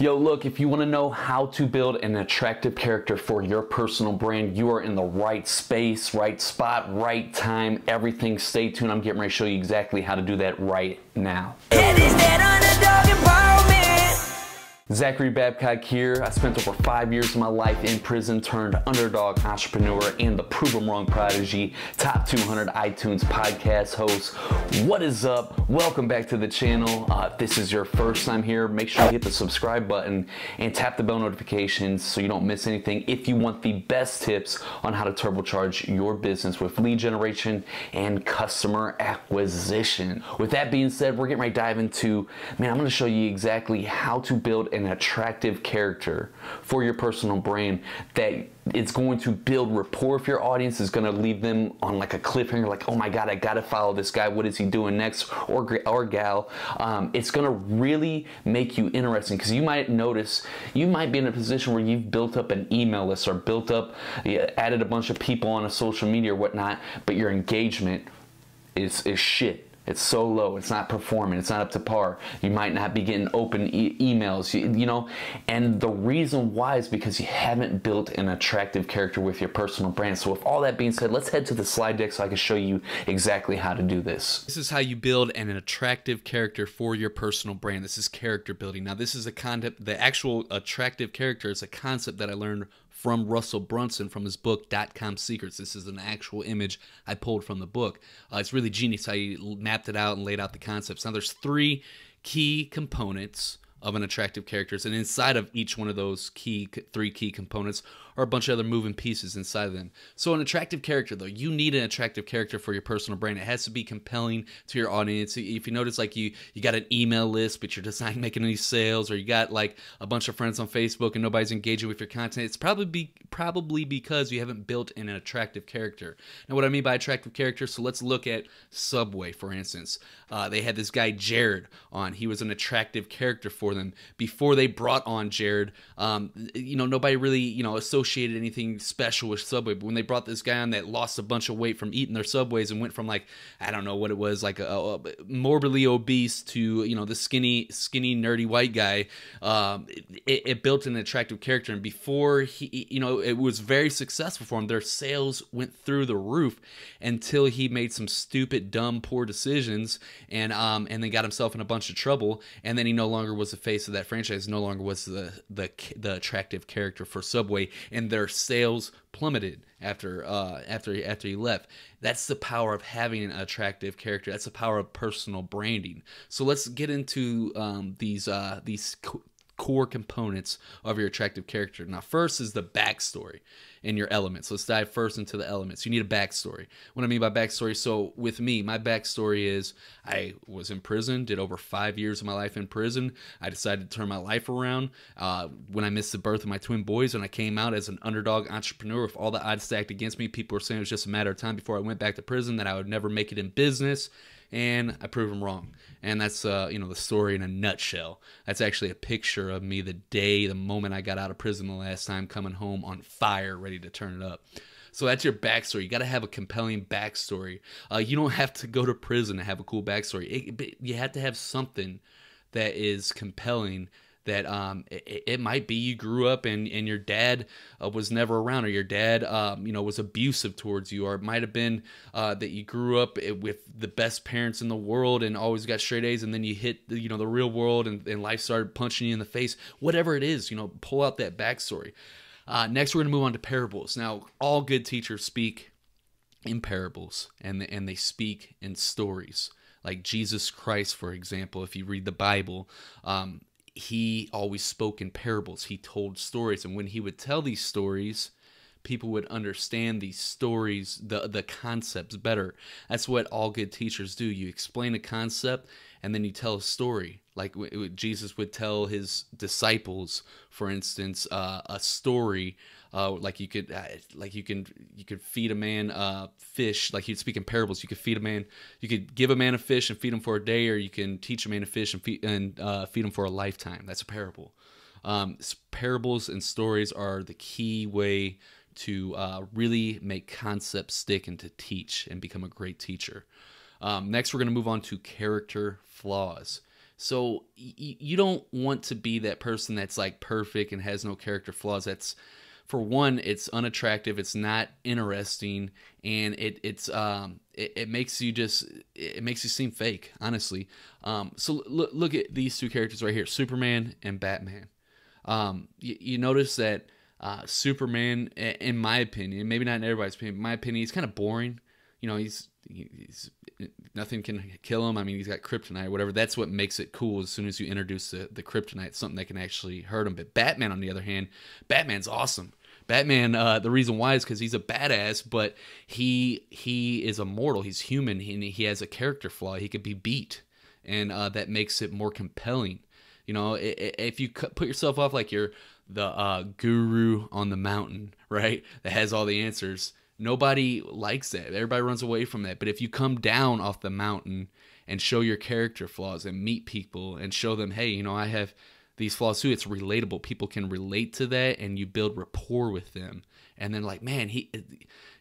Yo, look, if you want to know how to build an attractive character for your personal brand, you are in the right space, right spot, right time, everything. Stay tuned. I'm getting ready to show you exactly how to do that right now. Zachary Babcock here. I spent over five years of my life in prison, turned underdog entrepreneur and the prove Prove 'em Wrong Prodigy, top 200 iTunes podcast host. What is up? Welcome back to the channel. Uh, if this is your first time here, make sure you hit the subscribe button and tap the bell notifications so you don't miss anything. If you want the best tips on how to turbocharge your business with lead generation and customer acquisition. With that being said, we're getting to dive into, man, I'm gonna show you exactly how to build an an attractive character for your personal brand that it's going to build rapport if your audience is going to leave them on like a cliffhanger like oh my god i gotta follow this guy. What is he doing next? Or, or gal. Um, it's going to really make you interesting because you might notice you might be in a position where you've built up an email list or built up added a bunch of people on a social media or whatnot but your engagement is, is shit it's so low. It's not performing. It's not up to par. You might not be getting open e emails, you, you, know. And the reason why is because you haven't built an attractive character with your personal brand. So, with all that being said, let's head to the slide deck so I can show you exactly how to do this. This is how you build an attractive character for your personal brand. This is character building. Now, this is a concept, the actual attractive character is a concept that I learned from Russell Brunson from his book Com Secrets. This is an actual image I pulled from the book. Uh, it's really genius how he mapped it out and laid out the concepts. Now, there's three key components of an attractive characters and inside of each one of those key three key components or a bunch of other moving pieces inside of them. So an attractive character though, you need an attractive character for your personal brand. It has to be compelling to your audience. If you notice like you you got an email list but you're just not making any sales or you got like a bunch of friends on Facebook and nobody's engaging with your content, it's probably be, probably because you haven't built in an attractive character. Now what I mean by attractive character, so let's look at Subway for instance. Uh, they had this guy Jared on. He was an attractive character for them before they brought on Jared. Um, you know nobody really you know associated anything special with Subway. But when they brought this guy on that lost a bunch of weight from eating their Subways and went from like I don't know what it was like a, a morbidly obese to you know the skinny skinny nerdy white guy, um, it, it, built an attractive character. And before he you know it was very successful for him. Their sales went through the roof until he made some stupid, dumb, poor decisions and um and then got himself in a bunch of trouble. And then he no longer was the face of that franchise. No longer was the the the attractive character for Subway and their sales plummeted after uh, after after he left. That's the power of having an attractive character. That's the power of personal branding. So let's get into um, these uh, these core components of your attractive character. Now, first is the backstory and your elements. Let's dive first into the elements. You need a backstory. What I mean by backstory, so with me, my backstory is I was in prison, did over five years of my life in prison. I decided to turn my life around uh, when I missed the birth of my twin boys, and I came out as an underdog entrepreneur with all the odds stacked against me. People were saying it was just a matter of time before I went back to prison, that I would never make it in business and I proved them wrong. And that's uh, you know the story in a nutshell. That's actually a picture of me the day, the moment I got out of prison the last time, coming home on fire, ready to turn it up. So that's your backstory. You got to have a compelling backstory. Uh, you don't have to go to prison to have a cool backstory. It, you have to have something that is compelling that um, it, it, might be you grew up and, and your dad uh, was never around or your dad um, you know was abusive towards you or it might have been uh, that you grew up eh, with the best parents in the world and always got straight A's and then you hit the, you know the real world and, and life started punching you in the face. Whatever it is you know pull out that backstory. Uh, next we're going to move on to parables. Now all good teachers speak in parables and and they speak in stories. Like Jesus Christ, for example, if you read the Bible, um, he always spoke in parables. He told stories, and when he would tell these stories, people would understand these stories, the the concepts better. That's what all good teachers do. You explain a concept, and then you tell a story. Like Jesus would tell his disciples, for instance, uh, a story uh, like you could uh, like you can you could feed a man uh, fish like he'd speak in parables. You could feed a man you could give a man a fish and feed him for a day or you can teach a man a fish and feed and uh, feed him for a lifetime. That's a parable. Um, parables and stories are the key way to uh, really make concepts stick and to teach and become a great teacher. Um, next we're going to move on to character flaws So y- you don't want to be that person that's like perfect and has no character flaws. That's for one, it's unattractive, it's not interesting, and it it's um it, it makes you just it makes you seem fake, honestly. Um, so look look at these two characters right here, Superman and Batman. Um, you, you notice that uh, Superman, in my opinion, maybe not in everybody's opinion, in my opinion, he's kind of boring. You know, he's he's nothing can kill him. I mean, he's got kryptonite, or whatever. That's what makes it cool. As soon as you introduce the, the kryptonite, something that can actually hurt him. But Batman, on the other hand, Batman's awesome. Batman, uh, the reason why is because he's a badass, but he he is immortal. He's human. He, he has a character flaw. He could be beat, and uh, that makes it more compelling. You know, if you put yourself off like you're the uh, guru on the mountain, right, that has all the answers, nobody likes that. Everybody runs away from that. But if you come down off the mountain and show your character flaws and meet people and show them, hey, you know, I have these flaws too. It's relatable. People can relate to that, and you build rapport with them. And then like, man, he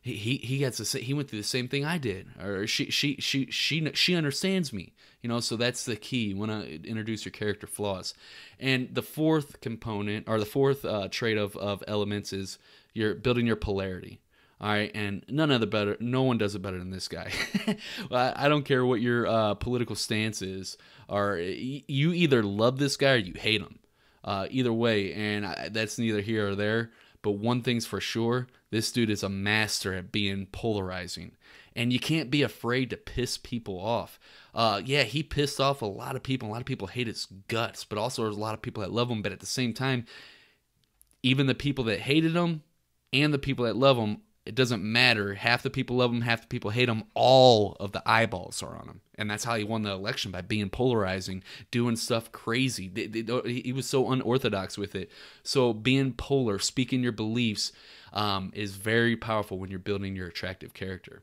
he he gets the he went through the same thing I did, or she she she she she understands me. You know, so that's the key. You want to introduce your character flaws, and the fourth component or the fourth uh, trait of of elements is you're building your polarity. All right, and none other better. No one does it better than this guy. I don't care what your uh, political stance is, or you either love this guy or you hate him. Uh, either way, and I, that's neither here or there. But one thing's for sure: this dude is a master at being polarizing, and you can't be afraid to piss people off. Uh, yeah, he pissed off a lot of people. A lot of people hate his guts, but also there's a lot of people that love him. But at the same time, even the people that hated him and the people that love him it doesn't matter. Half the people love him, half the people hate him. All of the eyeballs are on him. And that's how he won the election by being polarizing, doing stuff crazy. He was so unorthodox with it. So being polar, speaking your beliefs, um, is very powerful when you're building your attractive character.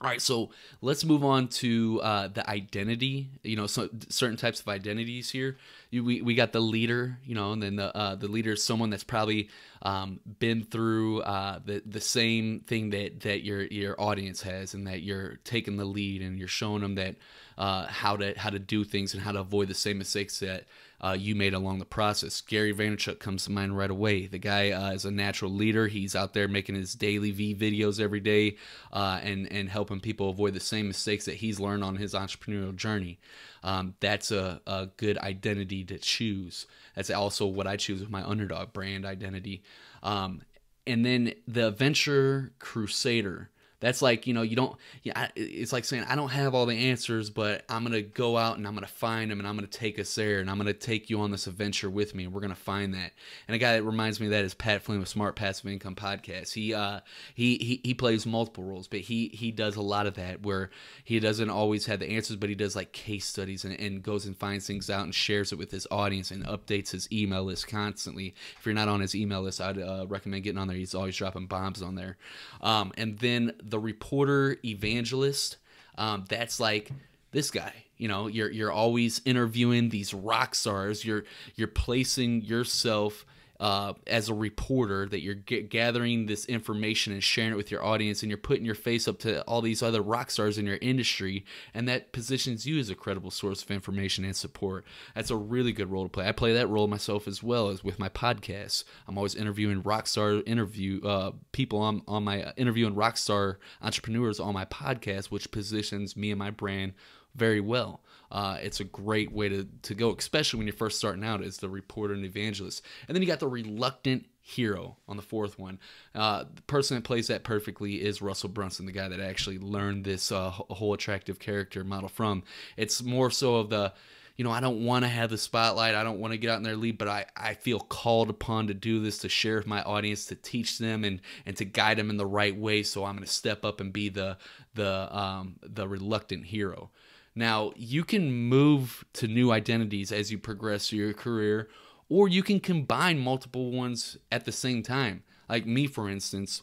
All right, so let's move on to uh, the identity. You know, so certain types of identities here. You, we, we got the leader, you know, and then the uh, the leader is someone that's probably um, been through uh, the the same thing that that your your audience has, and that you're taking the lead and you're showing them that uh, how to how to do things and how to avoid the same mistakes that uh, you made along the process. Gary Vaynerchuk comes to mind right away. The guy uh, is a natural leader. He's out there making his DailyVee videos every day uh, and and helping people avoid the same mistakes that he's learned on his entrepreneurial journey. Um, that's a, a good identity to choose. That's also what I choose with my underdog brand identity. Um, and then the venture crusader that's like you know you don't yeah it's like saying i don't have all the answers but i'm gonna go out and i'm gonna find them and i'm gonna take us there and i'm gonna take you on this adventure with me and we're gonna find that. And a guy that reminds me of that is pat flynn with smart passive income podcast. He uh he he, he plays multiple roles but he he does a lot of that where he doesn't always have the answers but he does like case studies and, and goes and finds things out and shares it with his audience and updates his email list constantly. If you're not on his email list i'd uh, recommend getting on there. He's always dropping bombs on there. Um and then the reporter evangelist. Um, that's like this guy. You know, you're you're always interviewing these rock stars. You're you're placing yourself uh, as a reporter that you're g- gathering this information and sharing it with your audience and you're putting your face up to all these other rock stars in your industry and that positions you as a credible source of information and support. That's a really good role to play. I play that role myself as well as with my podcasts. I'm always interviewing rock star interview uh, people on, on my uh, interviewing rock star entrepreneurs on my podcast which positions me and my brand very well. Uh, it's a great way to, to go, especially when you're first starting out as the reporter and evangelist. And then you got the reluctant hero on the fourth one. Uh, the person that plays that perfectly is Russell Brunson, the guy that actually learned this uh, whole attractive character model from. It's more so of the, you know, I don't want to have the spotlight. I don't want to get out in their lead, but I, I feel called upon to do this, to share with my audience, to teach them and, and to guide them in the right way. So I'm going to step up and be the, the, um, the reluctant hero. Now, you can move to new identities as you progress through your career, or you can combine multiple ones at the same time. Like me, for instance,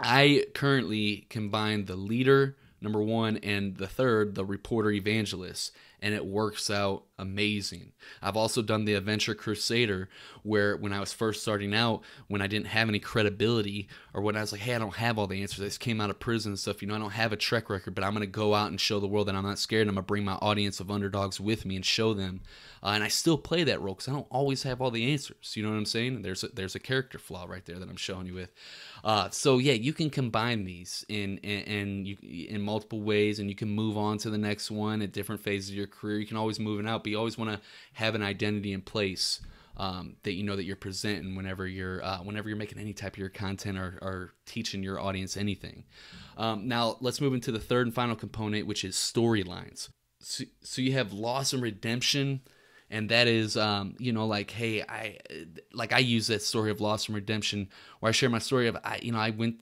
I currently combine the leader, number one, and the third, the reporter evangelist. And it works out amazing. I've also done the Adventure Crusader where when I was first starting out, when I didn't have any credibility or when I was like, hey, I don't have all the answers. I just came out of prison and stuff, you know, I don't have a trek record, but I'm going to go out and show the world that I'm not scared. I'm going to bring my audience of underdogs with me and show them. Uh, and I still play that role because I don't always have all the answers. You know what I'm saying? There's a, there's a character flaw right there that I'm showing you with. Uh, so yeah, you can combine these in in, in, you, in multiple ways, and you can move on to the next one at different phases of your career. You can always move it out, but you always want to have an identity in place. Um, that you know that you're presenting whenever you're uh, whenever you're making any type of your content or, or teaching your audience anything. Um, now let's move into the third and final component, which is storylines. So, so you have loss and redemption and that is um, you know like hey i like i use that story of loss and redemption where i share my story of i you know i went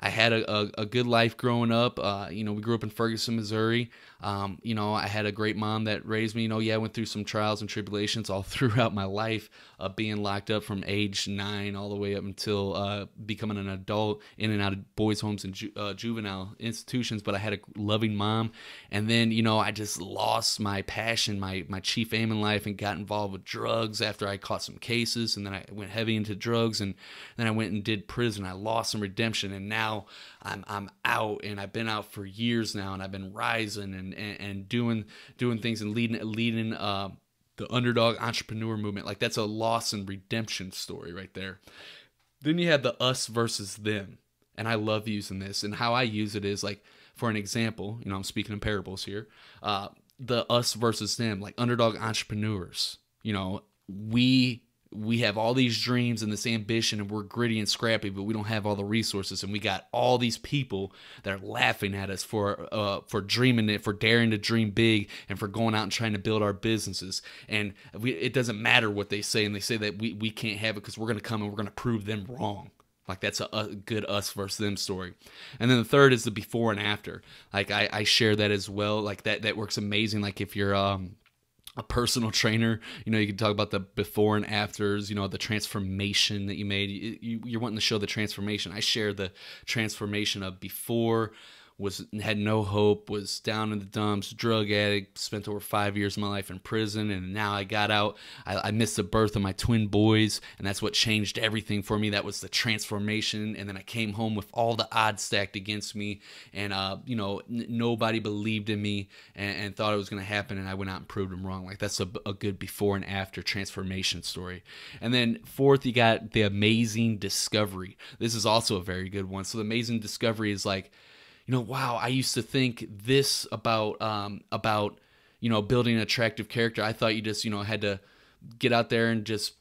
I had a, a, a good life growing up. Uh, you know, we grew up in Ferguson, Missouri. Um, you know, I had a great mom that raised me. You know, yeah, I went through some trials and tribulations all throughout my life, uh, being locked up from age nine all the way up until uh, becoming an adult in and out of boys' homes and ju- uh, juvenile institutions. But I had a loving mom, and then you know, I just lost my passion, my my chief aim in life, and got involved with drugs after I caught some cases, and then I went heavy into drugs, and then I went and did prison. I lost some redemption, and now I'm I'm out, and I've been out for years now, and I've been rising and and, and doing doing things and leading leading uh, the underdog entrepreneur movement. Like that's a loss and redemption story right there. Then you have the us versus them, and I love using this. And how I use it is like for an example, you know, I'm speaking in parables here. Uh, the us versus them, like underdog entrepreneurs. You know, we we have all these dreams and this ambition and we're gritty and scrappy but we don't have all the resources. And we got all these people that are laughing at us for uh, for dreaming it for daring to dream big and for going out and trying to build our businesses. And we, it doesn't matter what they say. And they say that we, we can't have it because we're going to come and we're going to prove them wrong. Like that's a, good us versus them story. And then the third is the before and after. Like i, I share that as well. Like that that works amazing. Like if you're um a personal trainer. You know you can talk about the before and afters you know the transformation that you made. You, you're wanting to show the transformation. I share the transformation of before was had no hope, was down in the dumps, drug addict, spent over five years of my life in prison, and now I got out. I, I, missed the birth of my twin boys, and that's what changed everything for me. That was the transformation, and then I came home with all the odds stacked against me, and uh, you know nobody believed in me and, and thought it was going to happen, and I went out and proved them wrong. Like that's a, a good before and after transformation story. And then fourth, you got the amazing discovery. This is also a very good one. So the amazing discovery is like you know, wow, I used to think this about um, about you know building an attractive character. I thought you just you know had to get out there and just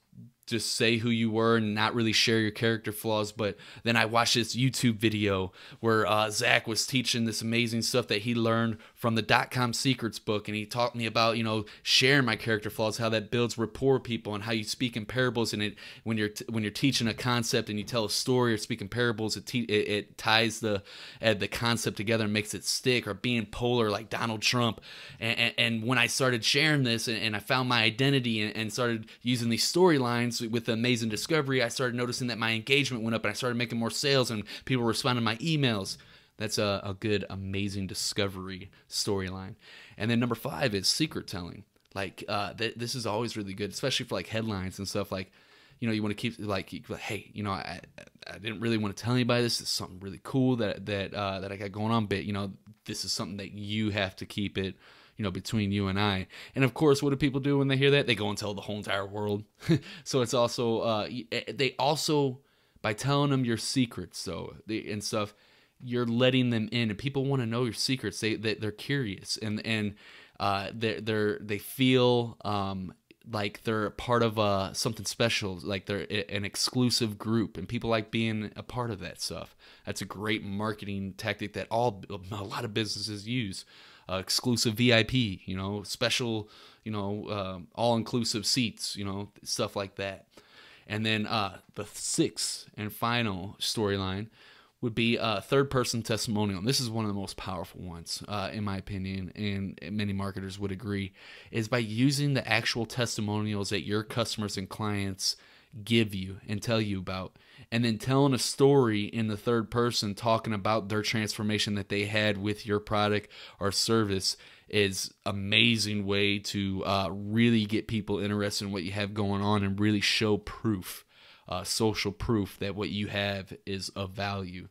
just say who you were and not really share your character flaws. But then I watched this YouTube video where uh, Zach was teaching this amazing stuff that he learned from the dot com secrets book. And he taught me about, you know, sharing my character flaws, how that builds rapport people and how you speak in parables. And it, when you're, when you're teaching a concept and you tell a story or speak in parables, it, it, it, ties the, uh, the concept together and makes it stick or being polar like Donald Trump. And, and, and when I started sharing this and, and I found my identity and, and started using these storylines, with the amazing discovery, I started noticing that my engagement went up and I started making more sales and people were responding to my emails. That's a, a good, amazing discovery storyline. And then number five is secret telling. Like uh, th- this is always really good, especially for like headlines and stuff. Like, you know, you want to keep like, hey, you know, I, I didn't really want to tell anybody this. is something really cool that that uh, that I got going on, but you know, this is something that you have to keep it you know, between you and I. And of course, what do people do when they hear that? They go and tell the whole entire world. so it's also, uh, eh, they also, by telling them your secrets, so and stuff, you're letting them in, and people want to know your secrets. They, they they're curious, and and uh, they they're they feel um like they're part of uh, something special, like they're an exclusive group, and people like being a part of that stuff. That's a great marketing tactic that all a lot of businesses use uh, exclusive VIP, you know, special, you know, uh, all inclusive seats, you know, stuff like that. And then uh, the sixth and final storyline would be a third person testimonial. And this is one of the most powerful ones, uh, in my opinion, and many marketers would agree, is by using the actual testimonials that your customers and clients give you and tell you about. And then telling a story in the third person, talking about their transformation that they had with your product or service is amazing way to uh, really get people interested in what you have going on and really show proof, uh, social proof that what you have is of value.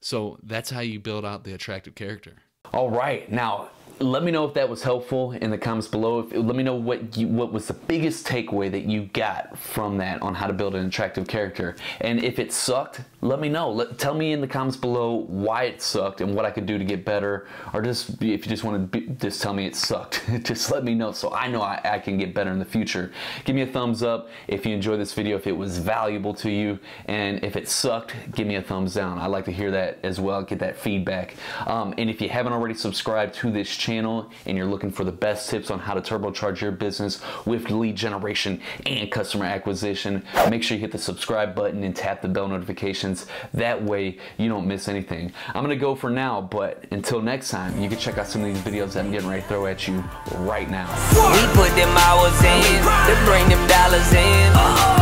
So that's how you build out the attractive character. All right. Now, let me know if that was helpful in the comments below. If, let me know what you, what was the biggest takeaway that you got from that on how to build an attractive character. And if it sucked, let me know. Let, tell me in the comments below why it sucked and what I could do to get better. Or just if you just want to be, just tell me it sucked. just let me know so I know I, I can get better in the future. Give me a thumbs up if you enjoyed this video, if it was valuable to you. And if it sucked, give me a thumbs down. I like to hear that as well, get that feedback. Um, and if you haven't already subscribed to this channel and you're looking for the best tips on how to turbocharge your business with lead generation and customer acquisition, make sure you hit the subscribe button and tap the bell notifications that way you don't miss anything. I'm gonna go for now, but until next time, you can check out some of these videos that I'm getting ready to throw at you right now. We put them hours in to bring them dollars in.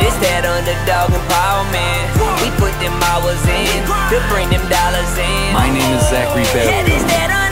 This that underdog empowerment. We put them hours in to bring them dollars in. My name is Zachary Bell.